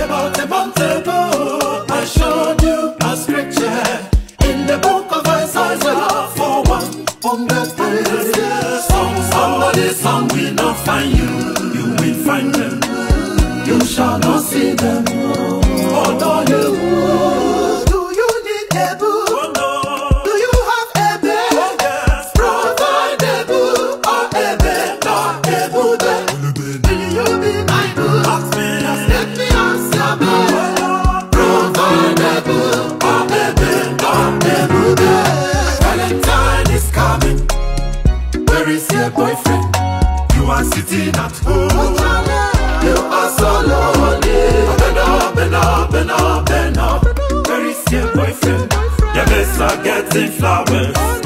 About I showed you a scripture in the book of Isaiah for one hundred days. Some somebody song will not find you, you will find them. You shall not see them. Sitting at home. You are so lonely. Bend up, bend up, bend up, bend up. Where is your boyfriend? Your best are getting flowers.